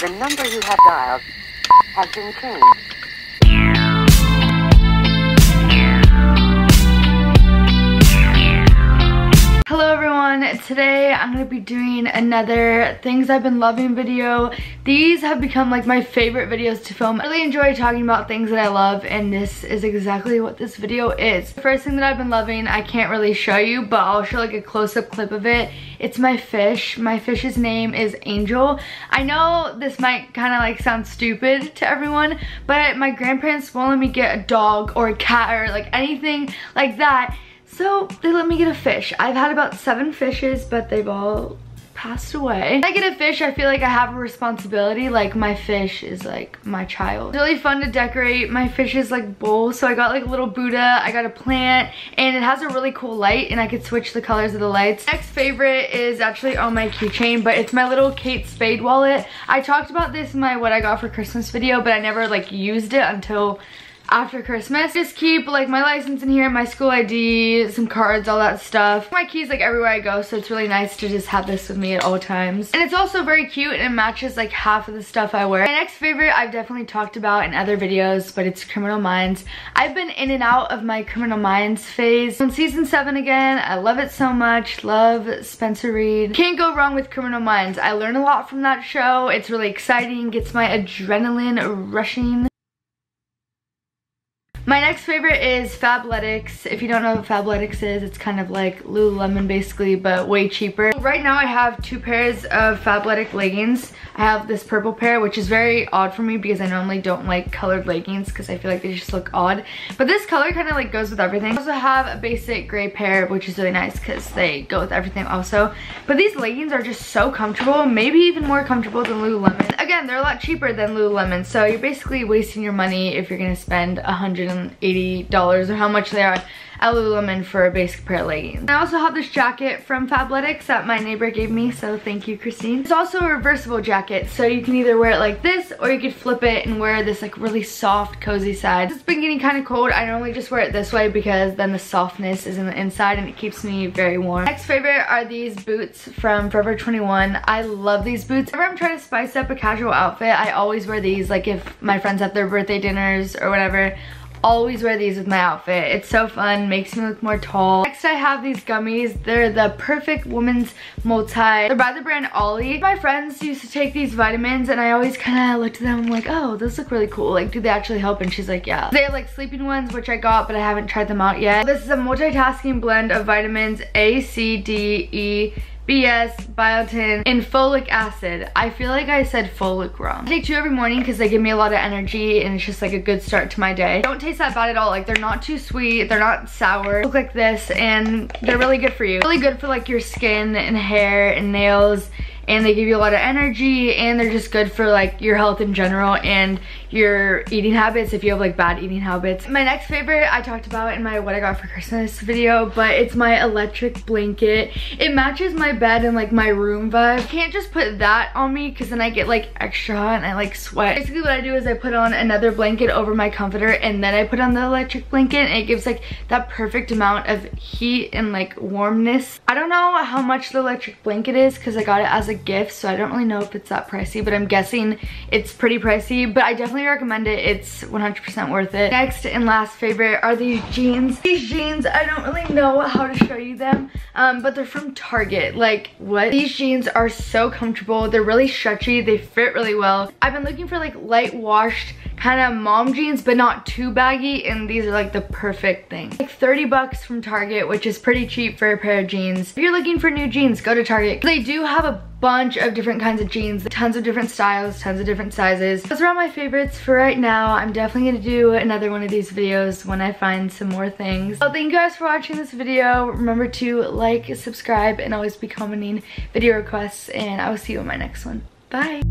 The number you have dialed has been changed. Today I'm going to be doing another things I've been loving video. These have become like my favorite videos to film. I really enjoy talking about things that I love and this is exactly what this video is. The first thing that I've been loving, I can't really show you, but I'll show like a close-up clip of it. It's my fish. My fish's name is Angel. I know this might kind of like sound stupid to everyone, but my grandparents won't let me get a dog or a cat or like anything like that so they let me get a fish. I've had about seven fishes, but they've all passed away. When I get a fish, I feel like I have a responsibility. Like my fish is like my child. It's really fun to decorate my fish's like bowl. So I got like a little Buddha, I got a plant, and it has a really cool light and I could switch the colors of the lights. Next favorite is actually on my keychain, but it's my little Kate Spade wallet. I talked about this in my what I got for Christmas video, but I never like used it until after Christmas. Just keep like my license in here, my school ID, some cards, all that stuff. My keys like everywhere I go, so it's really nice to just have this with me at all times. And it's also very cute and it matches like half of the stuff I wear. My next favorite I've definitely talked about in other videos, but it's Criminal Minds. I've been in and out of my Criminal Minds phase. On season 7 again, I love it so much. Love Spencer Reid. Can't go wrong with Criminal Minds. I learn a lot from that show. It's really exciting, gets my adrenaline rushing. Next favorite is Fabletics. If you don't know what Fabletics is, it's kind of like Lululemon basically, but way cheaper. Right now I have two pairs of Fabletic leggings. I have this purple pair, which is very odd for me because I normally don't like colored leggings because I feel like they just look odd. But this color kind of like goes with everything. I also have a basic gray pair, which is really nice because they go with everything also. But these leggings are just so comfortable, maybe even more comfortable than Lululemon. Again, they're a lot cheaper than Lululemon, so you're basically wasting your money if you're gonna spend a $180 or how much they are Lululemon for a basic pair of leggings. I also have this jacket from Fabletics that my neighbor gave me, so thank you, Christine. It's also a reversible jacket, so you can either wear it like this or you could flip it and wear this like really soft, cozy side. It's been getting kind of cold. I normally just wear it this way because then the softness is in the inside and it keeps me very warm. Next favorite are these boots from Forever 21. I love these boots. Whenever I'm trying to spice up a casual outfit, I always wear these. Like if my friends have their birthday dinners or whatever, always wear these with my outfit. It's so fun, makes me look more tall. Next I have these gummies. They're the Perfect Woman's Multi. They're by the brand Olly. My friends used to take these vitamins and I always kind of looked at them like, oh, those look really cool. Like, do they actually help? And she's like, yeah. They have like sleeping ones, which I got, but I haven't tried them out yet. This is a multitasking blend of vitamins A, C, D, E, BS, biotin, and folic acid. I feel like I said folic wrong. I take two every morning because they give me a lot of energy and it's just like a good start to my day. Don't taste that bad at all. Like they're not too sweet, they're not sour. Look like this and they're really good for you. Really good for like your skin and hair and nails and they give you a lot of energy and they're just good for like your health in general and your eating habits if you have like bad eating habits. My next favorite I talked about in my what I got for Christmas video but it's my electric blanket. It matches my bed and like my room vibe. I can't just put that on me because then I get like extra and I like sweat. Basically what I do is I put on another blanket over my comforter and then I put on the electric blanket and it gives like that perfect amount of heat and like warmness. I don't know how much the electric blanket is because I got it as a gift so I don't really know if it's that pricey but I'm guessing it's pretty pricey but I definitely recommend it. It's 100% worth it. Next and last favorite are these jeans. These jeans I don't really know how to show you them um, but they're from Target. Like what? These jeans are so comfortable. They're really stretchy. They fit really well. I've been looking for like light washed kind of mom jeans but not too baggy and these are like the perfect thing. Like 30 bucks from Target which is pretty cheap for a pair of jeans. If you're looking for new jeans go to Target. They do have a bunch of different kinds of jeans, tons of different styles, tons of different sizes. Those are all my favorites for right now. I'm definitely gonna do another one of these videos when I find some more things. So thank you guys for watching this video. Remember to like, subscribe, and always be commenting video requests, and I will see you in my next one. Bye!